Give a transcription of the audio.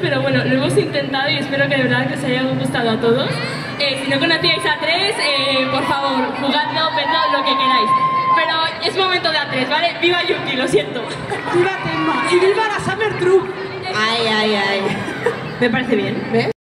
pero bueno, lo hemos intentado y espero que de verdad que os haya gustado a todos. Eh, si no conocíais a tres, eh, por favor, jugadlo, vedlo, lo que queráis. Pero es momento de a tres, ¿vale? ¡Viva Yuki! Lo siento. ¡Viva Tenma! ¡Y viva la Summer Troupe! Ay, ay, ay. Me parece bien. ¿Ves?